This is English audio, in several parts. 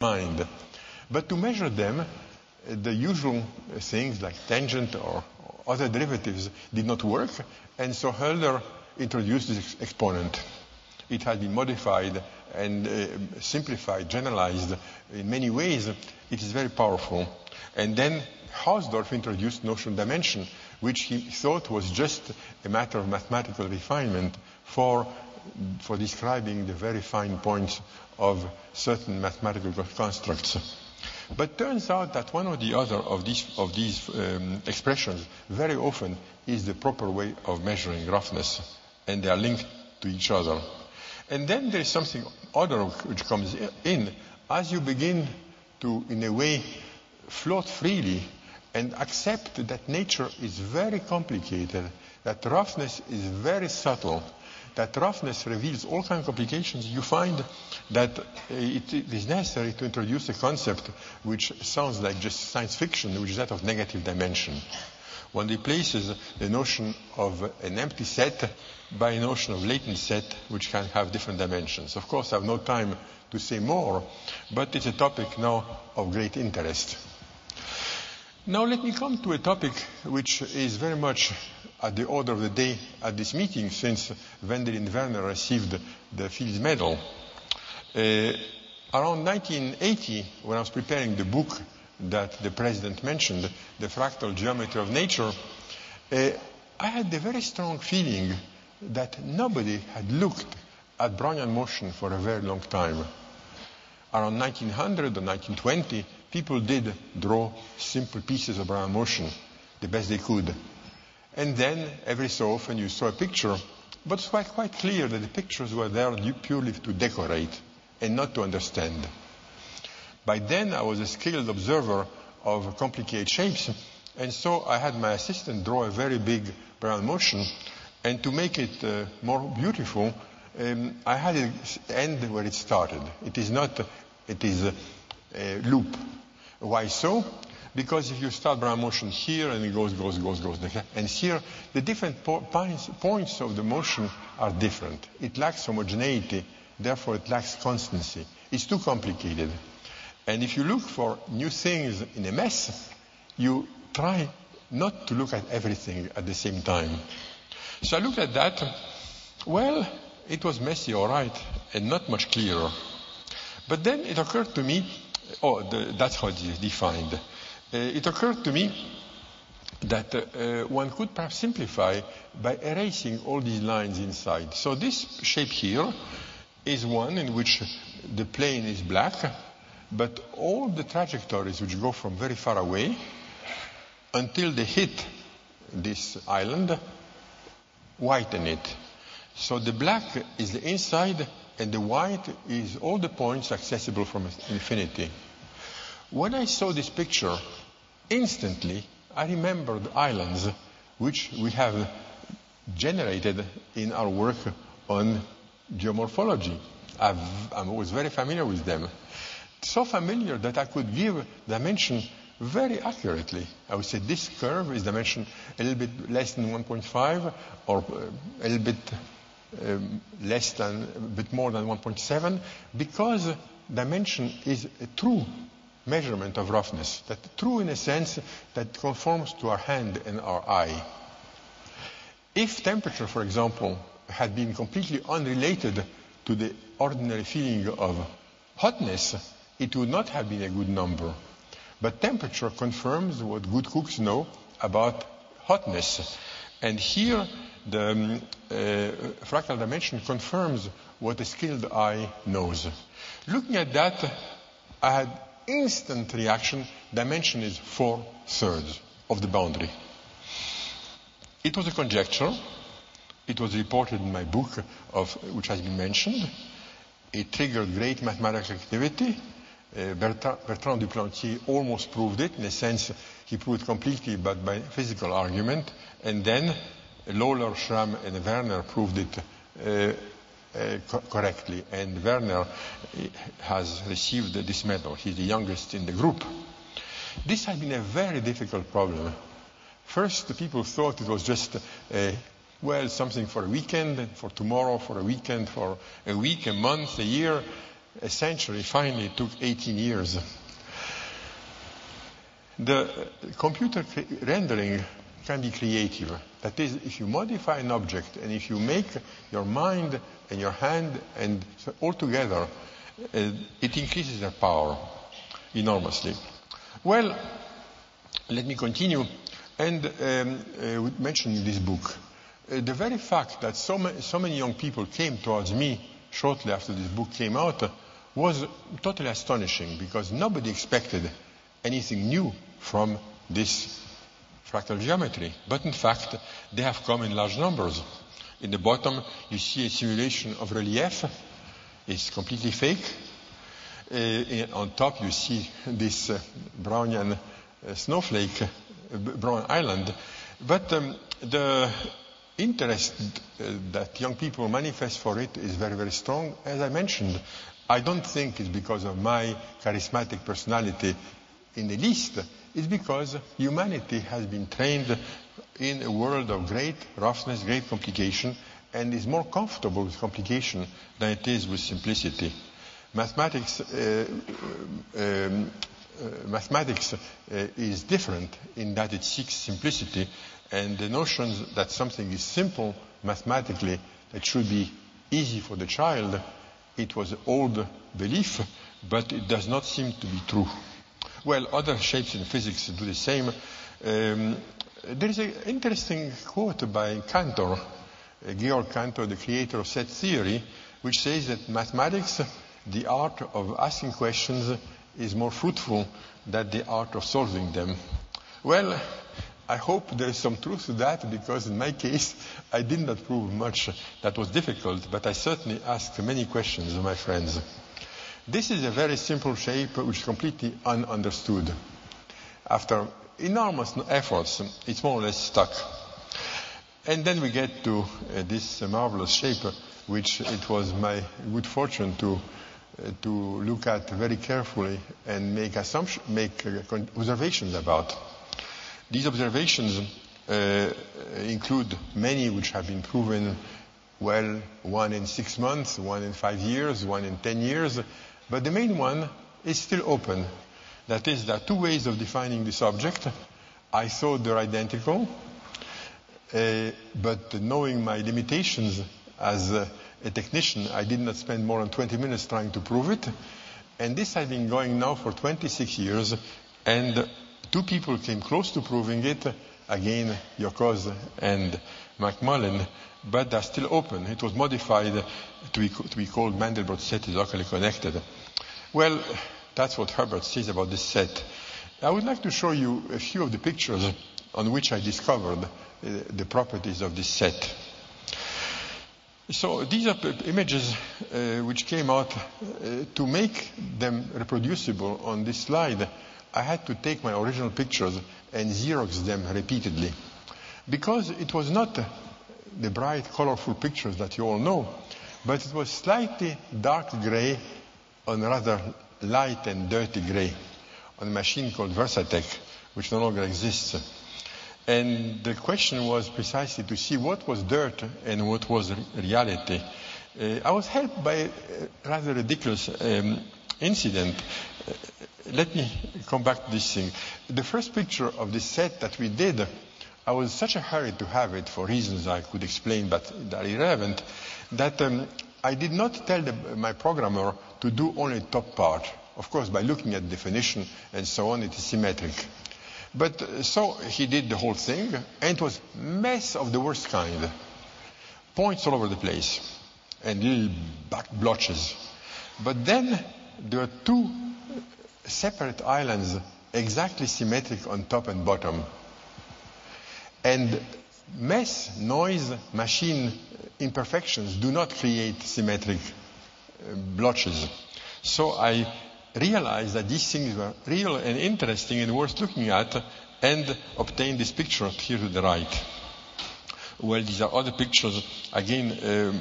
mind. But to measure them, the usual things like tangent or other derivatives did not work, and so Hölder introduced this exponent. It had been modified and uh, simplified, generalized in many ways. It is very powerful. And then Hausdorff introduced notion dimension, which he thought was just a matter of mathematical refinement for, for describing the very fine points of certain mathematical constructs. But turns out that one or the other of these, of these um, expressions very often is the proper way of measuring roughness, and they are linked to each other. And then there is something other which comes in as you begin to, in a way, float freely and accept that nature is very complicated, that roughness is very subtle, that roughness reveals all kinds of complications, you find that uh, it is necessary to introduce a concept which sounds like just science fiction, which is that of negative dimension. One replaces the notion of an empty set by a notion of latent set which can have different dimensions. Of course, I have no time to say more, but it's a topic now of great interest. Now let me come to a topic which is very much at the order of the day at this meeting since Wendelin Werner received the Fields Medal. Uh, around 1980, when I was preparing the book that the President mentioned, The Fractal Geometry of Nature, uh, I had a very strong feeling that nobody had looked at Brownian motion for a very long time. Around 1900 or 1920, people did draw simple pieces of Brownian motion the best they could. And then every so often you saw a picture, but it's quite, quite clear that the pictures were there purely to decorate and not to understand. By then I was a skilled observer of complicated shapes, and so I had my assistant draw a very big Brownian motion, and to make it uh, more beautiful, um, I had it end where it started. It is not, it is a, a loop. Why so? Because if you start Brownian motion here and it goes, goes, goes, goes, and here, the different po- points, points of the motion are different. It lacks homogeneity, therefore it lacks constancy. It's too complicated. And if you look for new things in a mess, you try not to look at everything at the same time. So I looked at that. Well, it was messy, all right, and not much clearer. But then it occurred to me, oh, the, that's how it is defined. Uh, it occurred to me that uh, one could perhaps simplify by erasing all these lines inside. So this shape here is one in which the plane is black, but all the trajectories which go from very far away until they hit this island whiten it. So the black is the inside and the white is all the points accessible from infinity. When I saw this picture, instantly I remembered islands which we have generated in our work on geomorphology. i am always very familiar with them. So familiar that I could give dimension very accurately. I would say this curve is dimension a little bit less than 1.5 or a little bit Um, less than, a bit more than 1.7 because dimension is a true measurement of roughness. That true in a sense that conforms to our hand and our eye. If temperature, for example, had been completely unrelated to the ordinary feeling of hotness, it would not have been a good number. But temperature confirms what good cooks know about hotness. And here, the um, uh, fractal dimension confirms what a skilled eye knows. Looking at that, I had instant reaction. Dimension is four thirds of the boundary. It was a conjecture. It was reported in my book, of, which has been mentioned. It triggered great mathematical activity. Uh, Bertrand, Bertrand Duplantier almost proved it. In a sense, he proved completely, but by physical argument. And then Lawler, Schramm, and Werner proved it uh, uh, co- correctly. And Werner uh, has received this medal. He's the youngest in the group. This has been a very difficult problem. First, the people thought it was just a well, something for a weekend, for tomorrow, for a weekend, for a week, a month, a year. a century. finally, it took 18 years. The computer rendering can be creative. That is, if you modify an object and if you make your mind and your hand and so all together, uh, it increases their power enormously. Well, let me continue and um, uh, mention this book. Uh, the very fact that so, ma- so many young people came towards me shortly after this book came out was totally astonishing because nobody expected anything new from this fractal geometry. But in fact, they have come in large numbers. In the bottom, you see a simulation of relief. It's completely fake. Uh, on top, you see this uh, Brownian uh, snowflake, uh, Brown Island. But um, the interest uh, that young people manifest for it is very, very strong. As I mentioned, I don't think it's because of my charismatic personality in the least. It's because humanity has been trained in a world of great roughness, great complication, and is more comfortable with complication than it is with simplicity. Mathematics, uh, um, uh, mathematics uh, is different in that it seeks simplicity and the notion that something is simple mathematically, that should be easy for the child, it was an old belief, but it does not seem to be true. Well, other shapes in physics do the same. Um, there is an interesting quote by Cantor, uh, Georg Cantor, the creator of set theory, which says that mathematics, the art of asking questions, is more fruitful than the art of solving them. Well, I hope there is some truth to that because in my case, I did not prove much that was difficult, but I certainly asked many questions of my friends. This is a very simple shape which is completely ununderstood. After enormous efforts, it's more or less stuck. And then we get to uh, this marvelous shape, which it was my good fortune to uh, to look at very carefully and make assumptions, make uh, observations about. These observations uh, include many which have been proven well, one in six months, one in five years, one in ten years, but the main one is still open. That is, there are two ways of defining this object. I thought they're identical, uh, but knowing my limitations as a, a technician, I did not spend more than 20 minutes trying to prove it. And this has been going now for 26 years, and Two people came close to proving it, again, Yoccoz and McMullen, but they're still open. It was modified to be, to be called Mandelbrot set is locally connected. Well, that's what Hubbard says about this set. I would like to show you a few of the pictures on which I discovered uh, the properties of this set. So these are images uh, which came out uh, to make them reproducible on this slide. I had to take my original pictures and Xerox them repeatedly. Because it was not the bright, colorful pictures that you all know, but it was slightly dark gray on rather light and dirty gray on a machine called Versatec, which no longer exists. And the question was precisely to see what was dirt and what was reality. Uh, I was helped by a rather ridiculous um, incident. Uh, let me come back to this thing. The first picture of this set that we did, I was in such a hurry to have it for reasons I could explain, but are irrelevant, that um, I did not tell the, my programmer to do only top part. Of course, by looking at definition and so on, it is symmetric. But uh, so he did the whole thing, and it was mess of the worst kind. Points all over the place, and little back blotches. But then there were two separate islands exactly symmetric on top and bottom. And mess, noise, machine imperfections do not create symmetric uh, blotches. So I realized that these things were real and interesting and worth looking at and obtained this picture here to the right. Well, these are other pictures, again, um,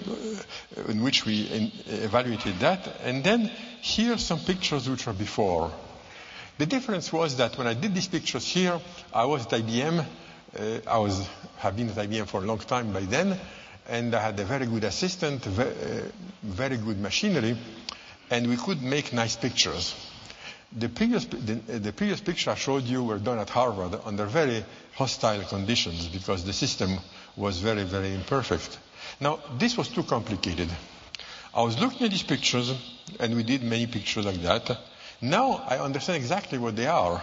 in which we in, evaluated that. And then here are some pictures which are before. The difference was that when I did these pictures here, I was at IBM. Uh, I was, have been at IBM for a long time by then, and I had a very good assistant, very, uh, very good machinery. and we could make nice pictures. The previous, the, the, previous picture I showed you were done at Harvard under very hostile conditions because the system was very, very imperfect. Now, this was too complicated. I was looking at these pictures, and we did many pictures like that. Now I understand exactly what they are.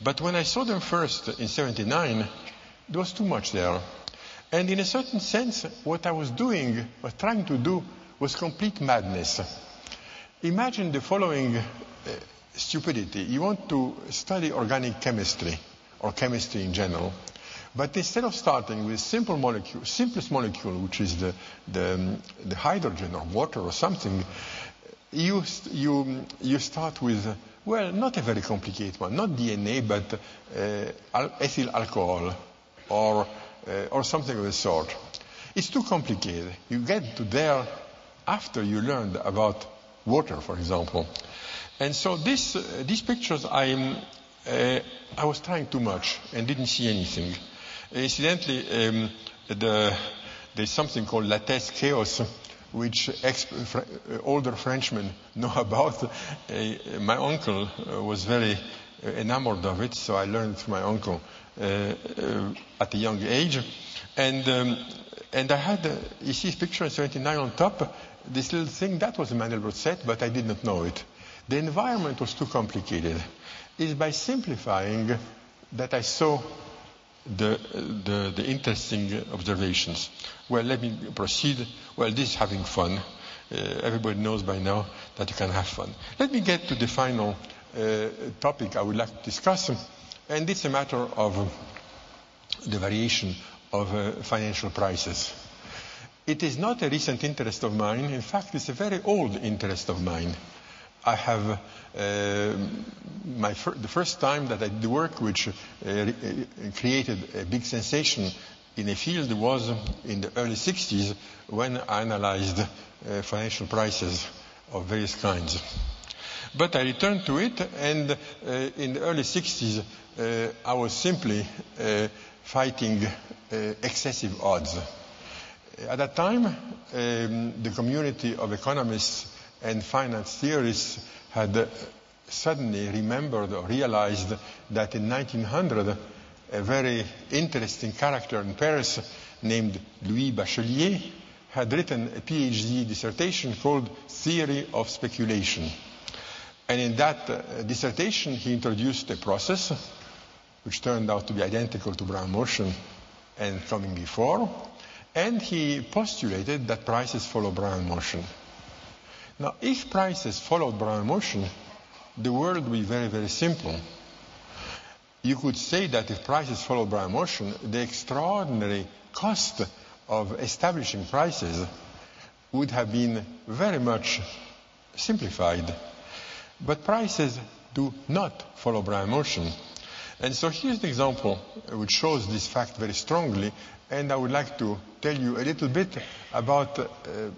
But when I saw them first in 79, there was too much there. And in a certain sense, what I was doing, was trying to do, was complete madness. Imagine the following uh, stupidity. You want to study organic chemistry, or chemistry in general, but instead of starting with simple molecule, simplest molecule, which is the, the, the hydrogen or water or something, you, you, you start with, well, not a very complicated one, not DNA, but uh, ethyl alcohol or, uh, or something of the sort. It's too complicated. You get to there after you learned about water, for example. And so this, uh, these pictures, I, uh, I was trying too much and didn't see anything. Incidentally, um, the, there's something called lattice chaos, which uh, older Frenchmen know about. Uh, my uncle uh, was very enamored of it, so I learned from my uncle at a young age. And, um, and I had, you see his picture in 79 on top, this little thing, that was a Mandelbrot set, but I did not know it. The environment was too complicated. It's by simplifying that I saw the, the, the, interesting observations. Well, let me proceed. Well, this is having fun. Uh, everybody knows by now that you can have fun. Let me get to the final uh, topic I would like to discuss, and it's a matter of the variation of uh, financial prices. It is not a recent interest of mine. In fact, it's a very old interest of mine. I have uh, my fir- the first time that I did work which uh, uh, created a big sensation in a field was in the early 60s when I analyzed uh, financial prices of various kinds. But I returned to it, and uh, in the early 60s, uh, I was simply fighting excessive odds. At that time, um, the community of economists and finance theorists had suddenly remembered or realized that in 1900 a very interesting character in Paris named Louis Bachelier had written a PhD dissertation called Theory of Speculation. And in that uh, dissertation, he introduced a process which turned out to be identical to Brownian motion and coming before, and he postulated that prices follow Brownian motion. Now, if prices followed Brownian motion, the world would be very, very simple. You could say that if prices follow Brownian motion, the extraordinary cost of establishing prices would have been very much simplified. But prices do not follow Brownian motion. And so here's the example which shows this fact very strongly and I would like to tell you a little bit about uh,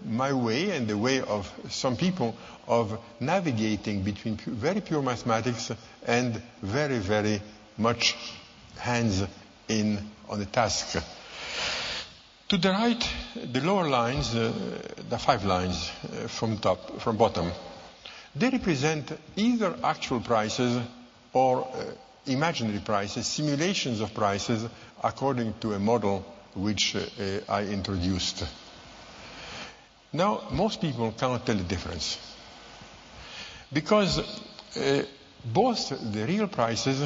my way and the way of some people of navigating between very pure mathematics and very, very much hands in on the task. To the right, the lower lines, uh, the five lines uh, from top, from bottom, they represent either actual prices or uh, imaginary prices, simulations of prices according to a model which uh, I introduced. Now, most people cannot tell the difference. Because uh, both the real prices